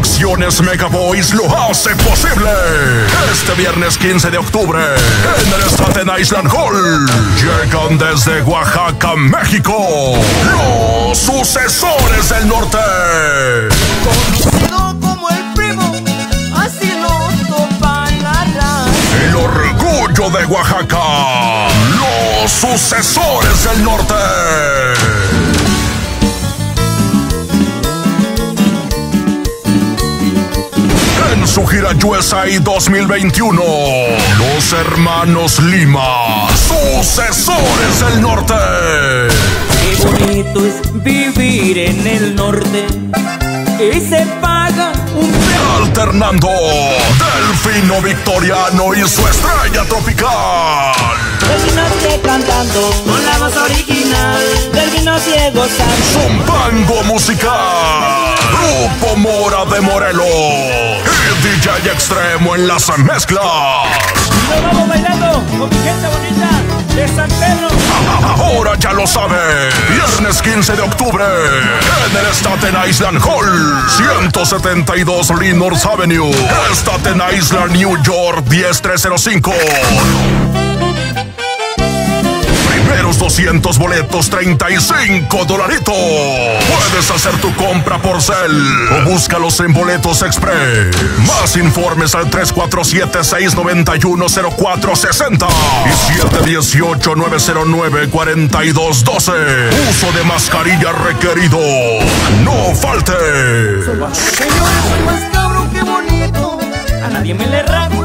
Producciones Mega Boys lo hace posible. Este viernes 15 de octubre, en el Staten Island Hall, llegan desde Oaxaca, México, los sucesores del norte. Conocido como el primo, así lo topan la. El orgullo de Oaxaca, los sucesores del norte. Su gira USA 2021, los hermanos Lima, sucesores del norte. Qué bonito es vivir en el norte y se paga un. Alternando Delfino Victoriano y su estrella tropical. Del vino ciego cantando con la voz original. Del vino ciego. Zumbango musical. Grupo Mora de Morelos. Y Extremo en las mezclas. Nos vamos bailando con mi gente bonita de San Pedro. Ahora ya lo sabe. Viernes 15 de octubre. En el Staten Island Hall. 172 Linors Avenue. Staten Island, New York 10305. Primeros 200 boletos, 35 dolaritos. Puedes hacer tu compra por cel o búscalos en Boletos Express. Más informes al 347-691-0460 y 718-909-4212. Uso de mascarilla requerido. No falte. Señores, soy más cabrón que bonito. A nadie me le rajo